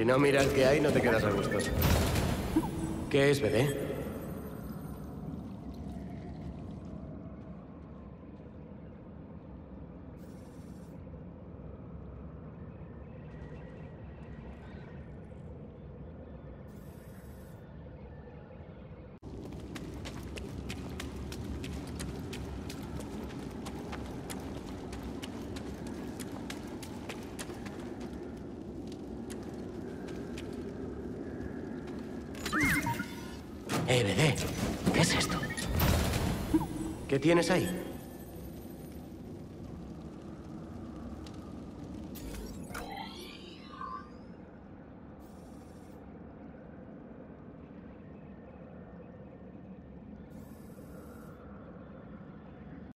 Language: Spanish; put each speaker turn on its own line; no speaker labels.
Si no miras qué hay, no te quedas a gusto. ¿Qué es, bebé? Eh, bebé, ¿qué es esto? ¿Qué tienes ahí?